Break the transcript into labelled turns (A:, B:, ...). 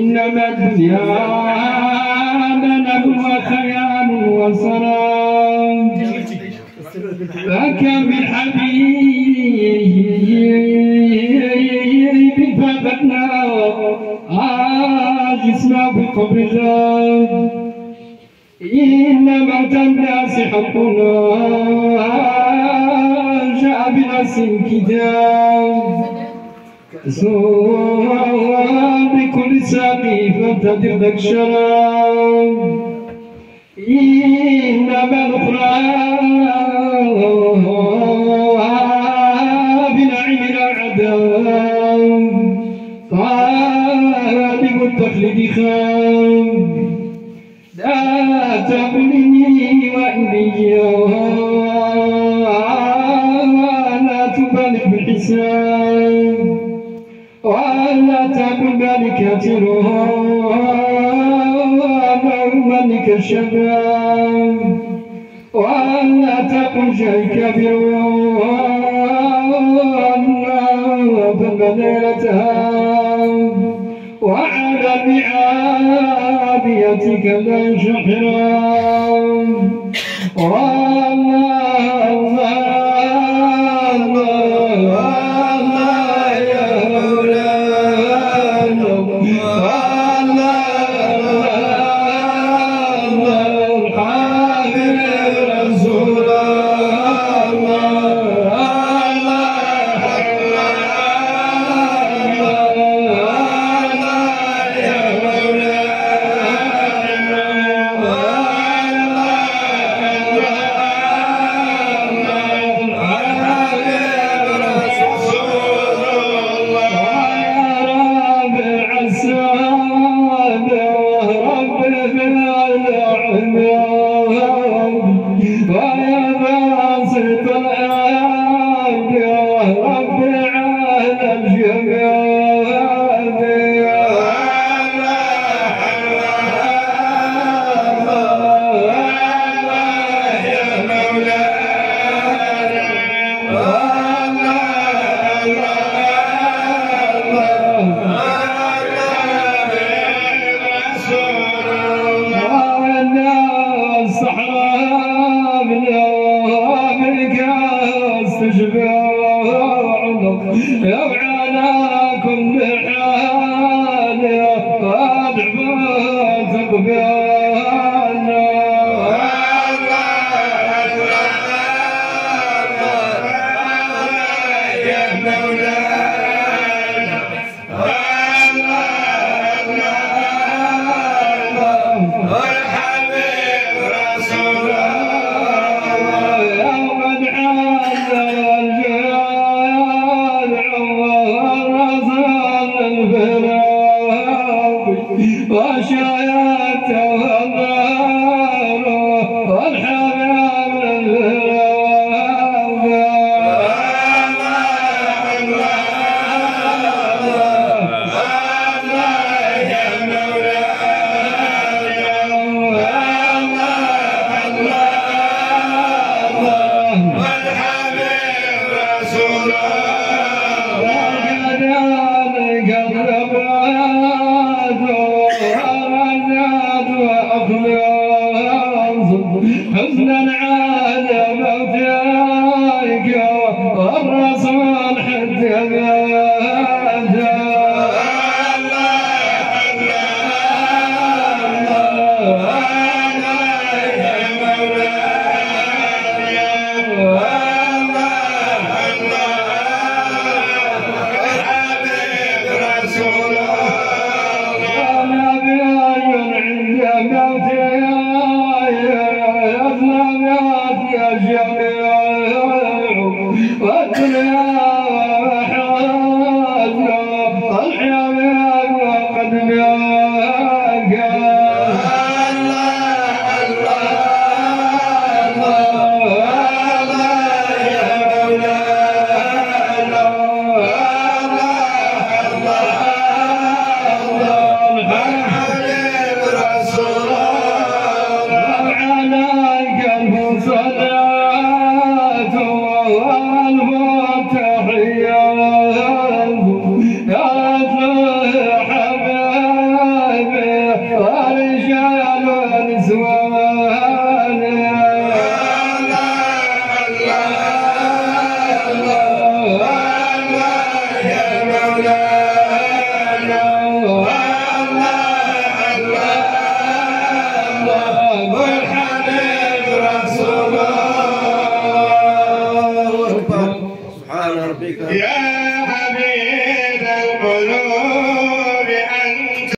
A: إنما الدنيا بلغ وخيال وسراب فكم بالحبيب فبدنا جسمه بقبر زاد إنما الناس حقنا. بنفس الكتاب. بكل ساقي فابتدر لك شراب إنما الأخرى بنعيم الأعداء طالب التخليد خام. لا تقلني وإلي بالحساب ولا تكن ذلك اللهم لك الشباب. ولا تكن شيء كبير فبدلتها وعلى بعافيتك لا شحرام Oh. 我想。Yeah.